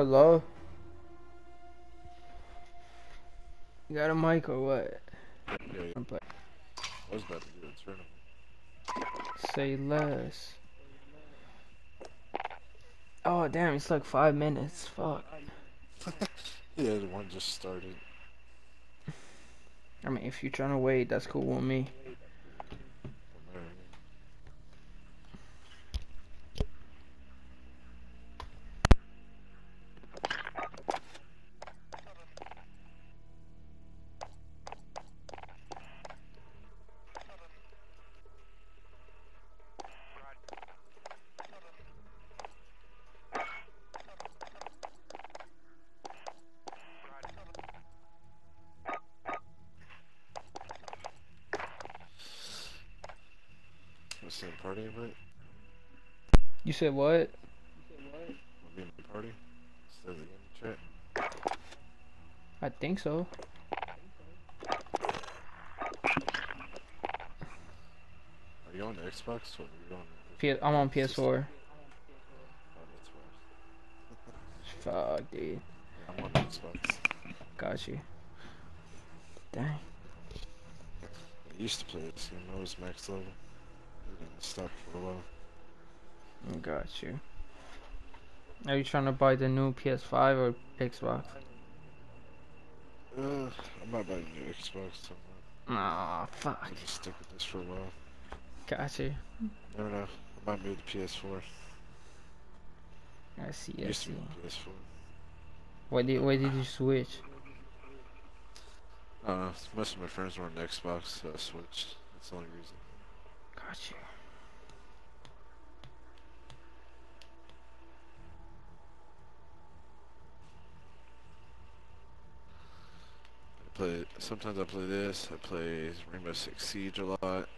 Hello? You got a mic or what? Yeah, yeah. I'm I was about to do a tournament. Say less. Oh damn, it's like five minutes. Fuck. Yeah, the one just started. I mean, if you're trying to wait, that's cool with me. The party invite? You said what? Be in the party? Instead of the game chat? I think so. Are you on the Xbox or are you on the P- I'm on PS4. Oh, that's Fuck, dude. I'm on Xbox. Got you. Dang. I used to play this game. I was max level. Didn't for a while. Got you. Are you trying to buy the new PS5 or Xbox? Uh, I might buy a new Xbox. Aw, fuck. I'll just stick with this for a while. Got you. Never know. I might move to PS4. I see, I Used to see. be PS4. Why did, why did you switch? Uh, most of my friends were on Xbox, so I switched. That's the only reason. Got you. I play. Sometimes I play this. I play Rainbow Six Siege a lot,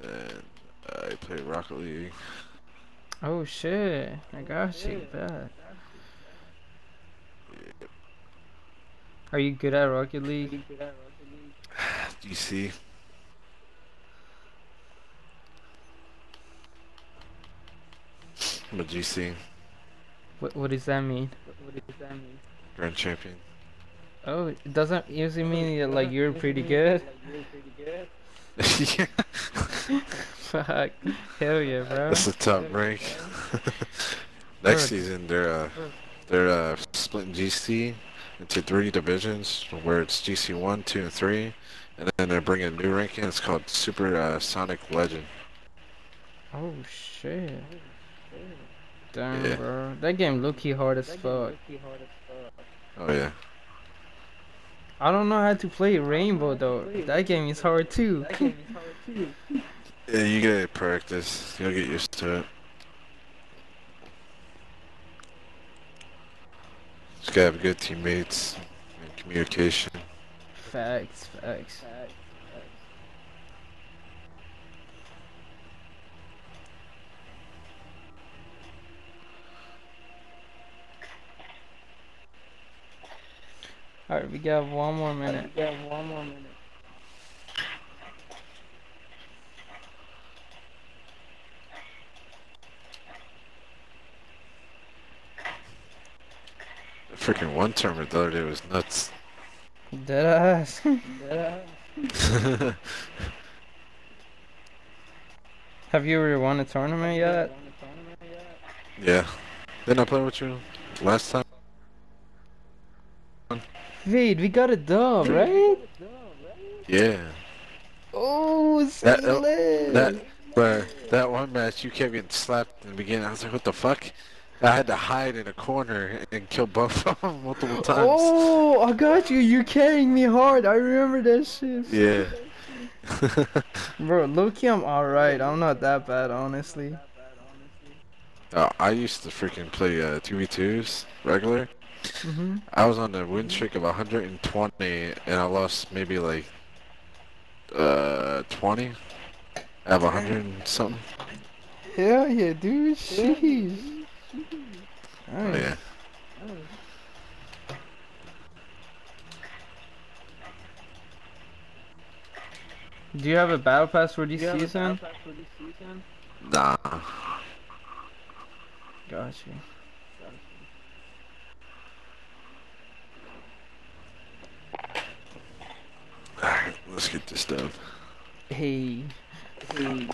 and I play Rocket League. Oh shit. I got you. Bet. Are you good at Rocket League? DC. I'm a GC What, what does that mean? What does that mean? Grand Champion. Oh, it doesn't usually mean that, like you're pretty good. yeah, Fuck. Hell yeah, bro. that's the top rank. Next Word. season, they're uh, they're uh, splitting GC into three divisions, where it's GC one, two, and three, and then they're bringing a new ranking. It's called Super uh, Sonic Legend. Oh shit. Damn, Yeah. bro. That game low key hard as fuck. Oh yeah. I don't know how to play Rainbow though. That game is hard too. Yeah, you gotta practice. You'll get used to it. Just gotta have good teammates and communication. Facts, facts, facts. Alright, we got one more minute. We got one more minute. The freaking one tournament the other day was nuts. Dead ass. Dead ass. Have you ever won a tournament yet? yeah. Didn't I play with you last time? Wait, we got a dub, right? Yeah. Oh, That- oh. That, but that one match you kept getting slapped in the beginning. I was like, what the fuck? I had to hide in a corner and kill both of them multiple times. Oh, I got you. You're carrying me hard. I remember that shit. Yeah. Bro, Loki, I'm alright. I'm not that bad, honestly. Uh, I used to freaking play uh, 2v2s regular. Hmm I was on a win streak of 120 and I lost maybe like uh 20. I have 100 and something. Hell yeah, dude. Jeez. Oh, yeah. Do you have a battle pass for this season? Nah. Got you. Let's get this done. Hey. Hey.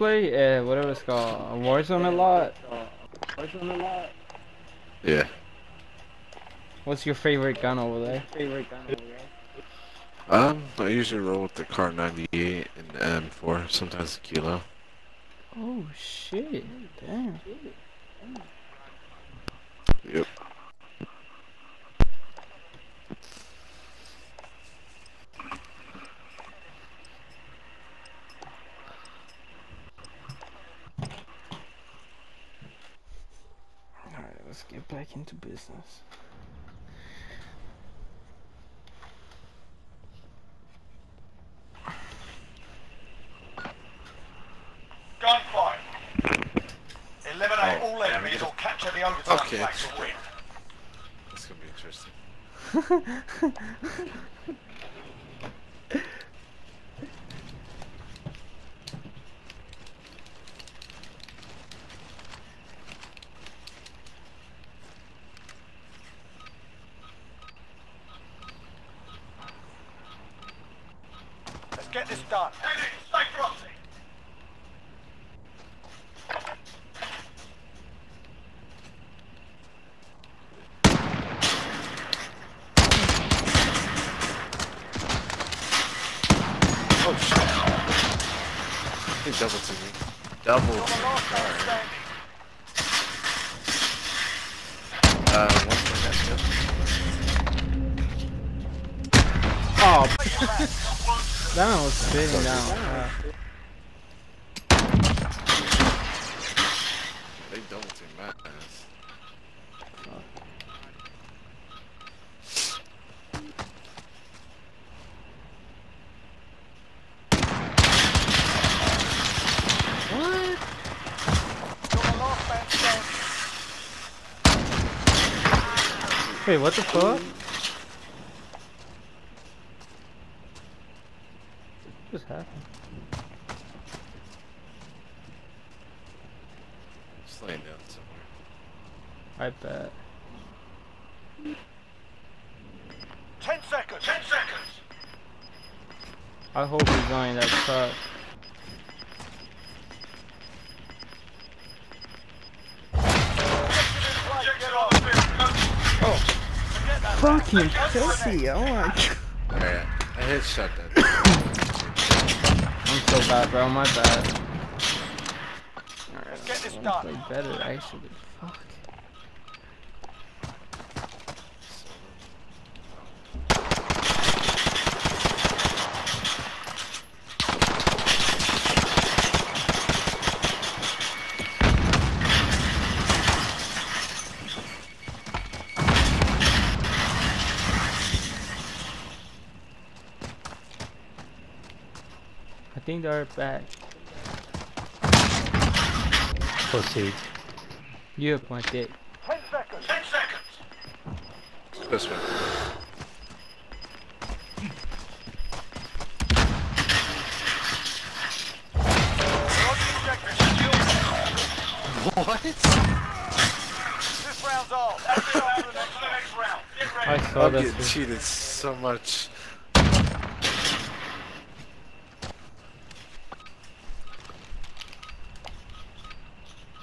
Play uh whatever it's called Warzone a lot? Warzone a lot. Yeah. What's your favorite gun over there? Favorite gun over there? Um, I usually roll with the Kar98 and the M4, sometimes the Kilo. Oh shit! Damn. Yep. Alright, let's get back into business. Gunfight. Eliminate Oh, all enemies gotta- or capture the overtime Okay. flag to win. That's gonna be interesting. Let's get this done. Stay frosty. Oh shit. He double to me. Double You're the to me. last man Alright. standing. Uh, one for that tip. Oh, that one was spitting down. They double team my ass. Wait, what the fuck? What just happened? Just laying down somewhere. I bet. Ten seconds. Ten seconds. I hope he's going that truck. Get on the field. Oh! Forget that. Fucking Go for the pussy! next. Oh my god. Alright, I hit shot that. I'm so bad, bro. My bad. Let's get this I done. wanna play better, actually. I think they're back. Proceed. You have my dick. Ten seconds. Ten seconds. This one. You're on the objective. Secure. What? This round's off. Let's get on to the next, to the next round. Get ready. I saw I'm that. getting too. cheated so much.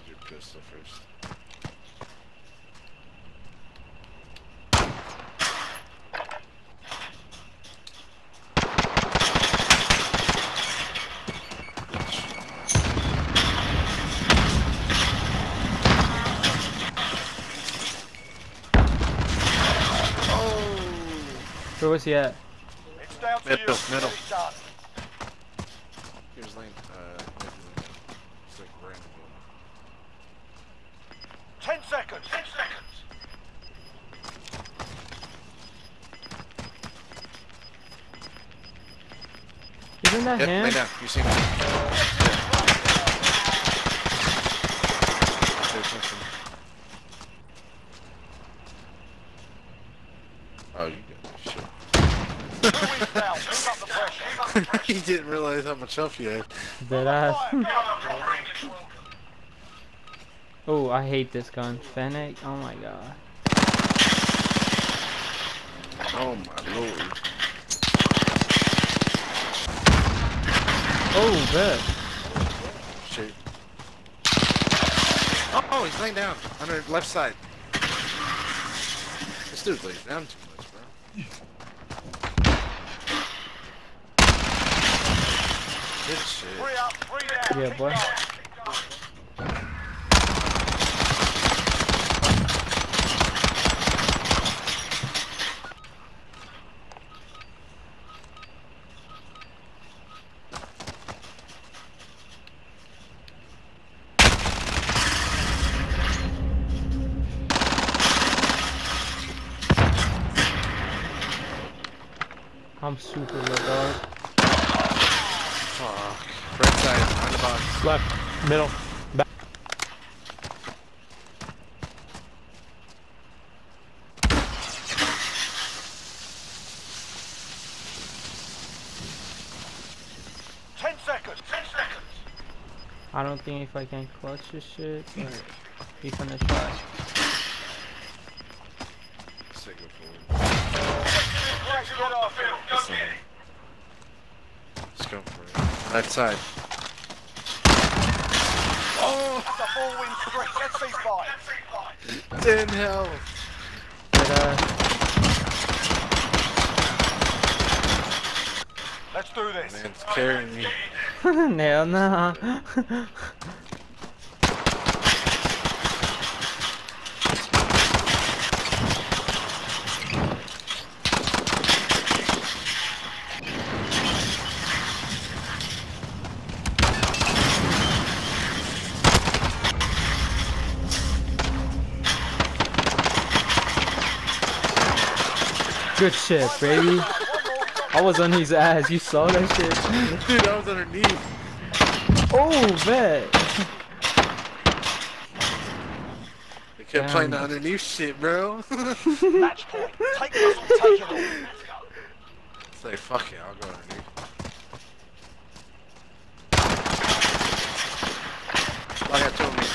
Your pistol first. Where he at? It's down to Middle, you. middle. Get it done. Here's lane, uh. It's like random. Ten seconds. Ten seconds. that Yep, him? lay down. You see him? Oh, you got shit. Two wins down. Keep up the pressure. he didn't realize how much health you had. Dead ass. Oh, I hate this gun. Fennec. Oh my god. Oh my lord. Oh, bet. Shit. Oh, he's laying down on the left side. This dude lays down too much, bro. Good shit. Up, down. Yeah, boy. I'm super low, dog. Fuck. Right side, on the box. Left, middle. Back. Ten seconds. Ten seconds. I don't think if I can clutch this shit, but he's gonna try. Signal forward. Let's get off here. This one. Let's go for it. Right side. It's a four-win streak. Let's see five. Ten hell! Dead ass. Uh, Let's do this. Man's carrying me. Hell nah. Good shit, baby. I was on his ass. You saw that shit? Dude, I was underneath. Oh, bet. They kept playing the underneath shit, bro. Match point. Take this or take it all. Say, fuck it, I'll go underneath. Like I told me.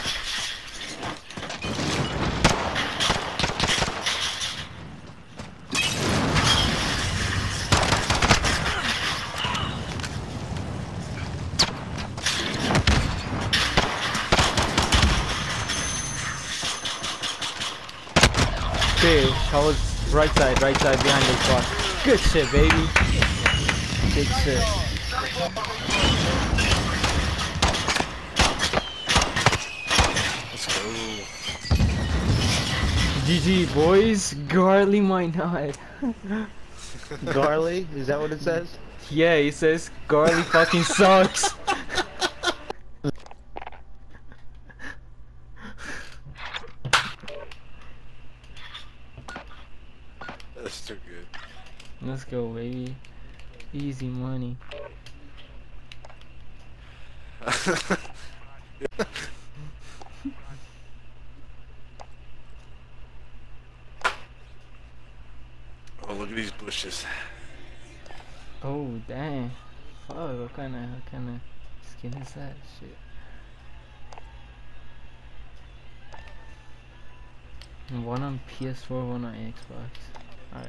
Okay, I was right side, right side behind this box. Good shit, baby. Good shit. Let's go. GG, boys. Garly might not. Garley, is that what it says? Yeah, he says Garly fucking sucks. That's too good. Let's go, baby. Easy money. oh, look at these bushes. Oh, dang. Fuck, what kind of, what kind of skin is that? Shit. One on PS4, one on Xbox. Alright.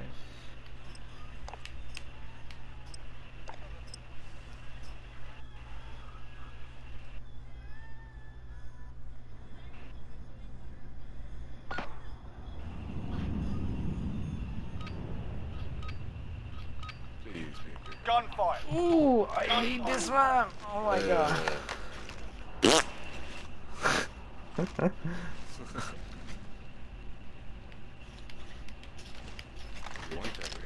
Please, baby. Gunfight. Ooh, I need this one. Oh my god. You want that, right?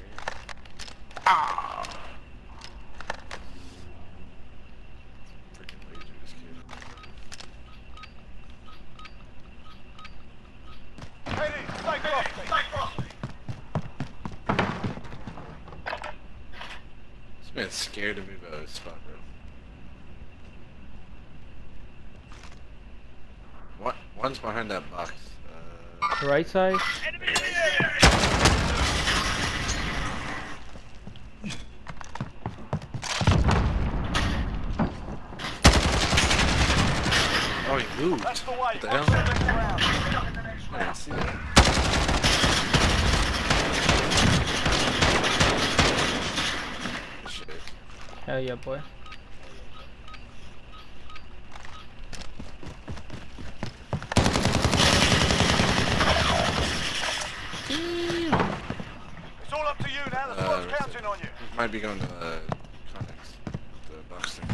Freaking laser, this kid. Head in. Stay frosty. This man's scared to move out of this spot, bro. What? One's behind that box. Uh, Right side. oh, he moved. That's the way. What the hell? the next round. I didn't see that. Shit. Hell yeah, boy. It's all up to you now. The Uh, squad's right counting on you. Might be going to uh, Connex. The box thing.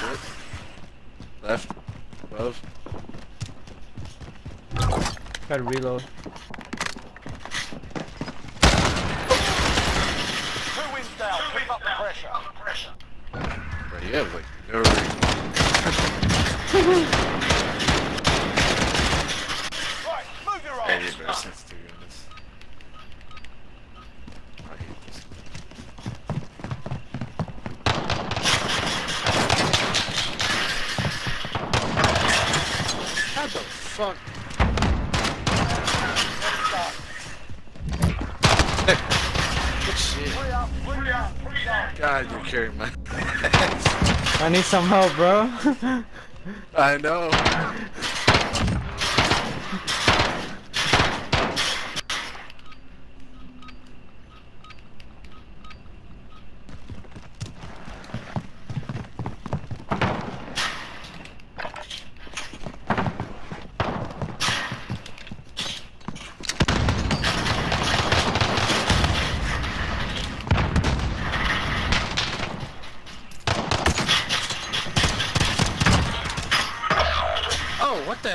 Shit. Left. Above. Gotta reload. Two wins down. Keep up the pressure. Bro, you have like no. Embarrassing to be honest. I hate this. How the fuck? Good shit. Three up, three up, three up. God, you're carrying my I need some help, bro. I know.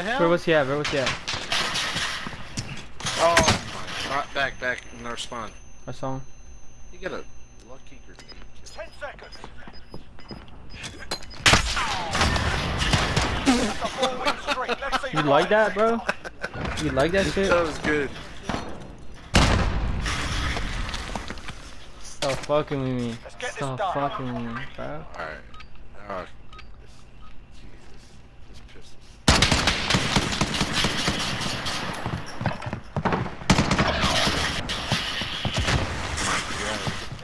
Hell? Where was he at? Where was he at? Oh my god. Back, back in our spawn. I saw him. You got a lucky grenade. Ten seconds. That's a four-win streak. Let's see You like that, bro? You like that shit? That was good. Stop fucking with me. Let's get this Stop fucking with me, bro. Alright. Oh, Jesus. This pistol.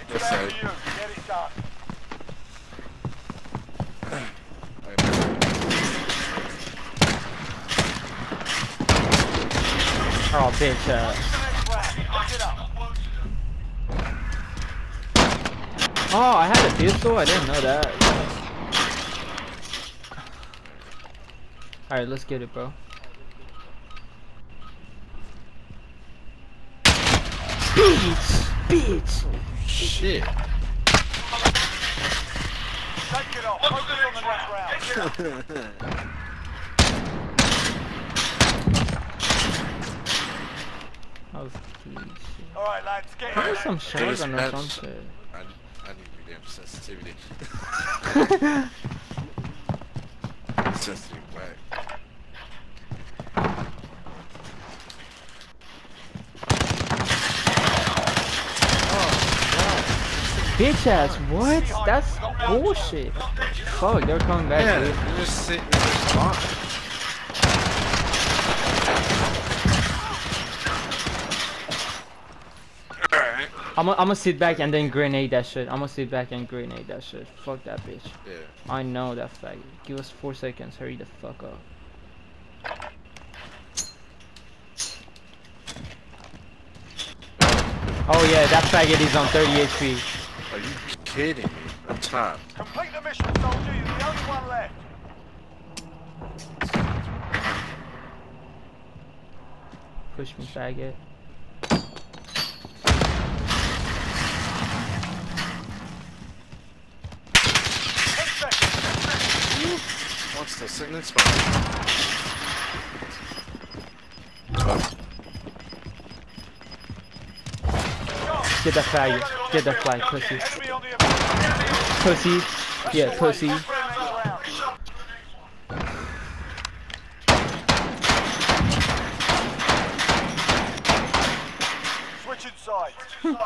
It's This down side. to you. Get it done. Oh, bitch. Uh, The next round. Lock it up. oh, I had a pistol. I didn't know that. All right, let's get it, bro. Bitch, bitch. Shit. Take it off. Focus on the next round. Oh, jeez. All right, lads. Get There's in. some There's shotgun or match- some shit. I, I need medium sensitivity. Sensitive whack. Bitch ass, what? That's bullshit. Fuck, they're coming back, Yeah, dude. they're just sitting in their spot. Alright. I'm gonna sit back and then grenade that shit. I'm gonna sit back and grenade that shit. Fuck that bitch. Yeah. I know that fact. Give us four seconds. Hurry the fuck up. Oh yeah, that faggot is on 30 HP. Are you kidding me? Up top. Complete the mission, soldier. You're the only one left. Push me, faggot. What's the signet spot? Get that faggot. Get that flag, pussy. Pussy. Yeah, pussy.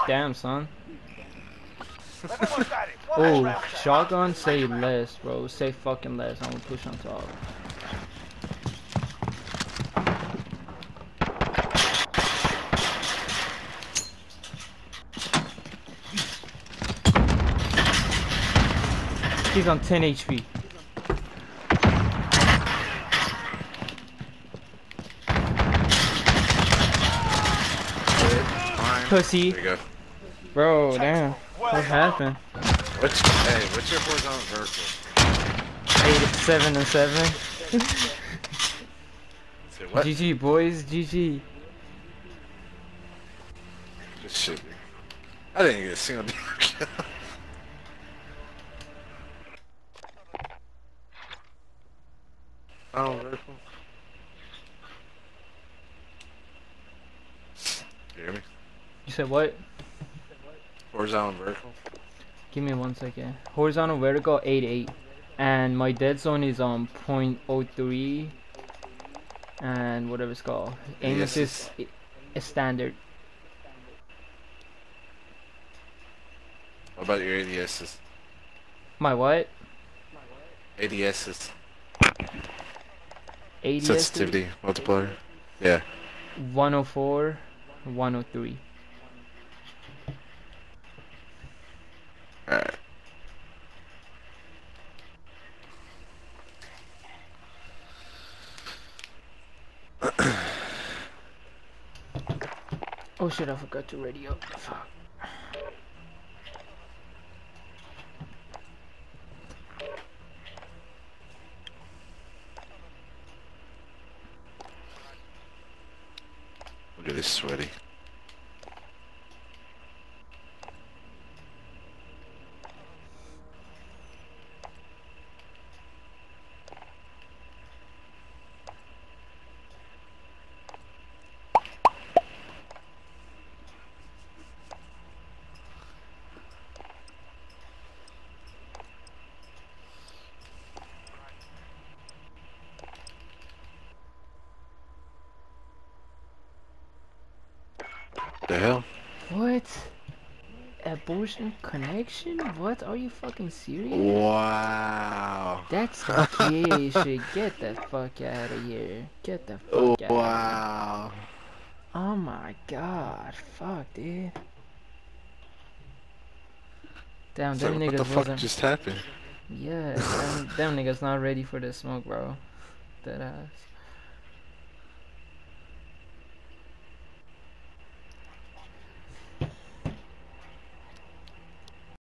Damn, son. Oh, shotgun, say less, bro. Say fucking less. I'm gonna push on top. He's on 10 HP. Pussy. There you go. Bro, damn. What happened? What's hey? What's your horizontal vertical? 8, 7, and 7. Say what? GG, boys. GG. This shit. I didn't get a single kill. Oh, vertical. You hear me? You said what? Horizontal vertical. Give me one second. Horizontal vertical 8 8. And my dead zone is on 0.03. And whatever it's called. Aim Yes, assist is standard. What about your ADSs? My what? ADSs. 80 Sensitivity multiplier. Yeah. 104, 103. Oh shit, I forgot to radio. Fuck. Look at this sweaty. The hell? What? Abortion connection? What? Are you fucking serious? Wow. That's gay shit. Get the fuck out of here. Get the fuck Oh, out. wow. Oh my god. Fuck, dude. Damn, them what the niggas fuck wasn't. just happened? Yeah, them, them niggas not ready for the smoke, bro. That ass.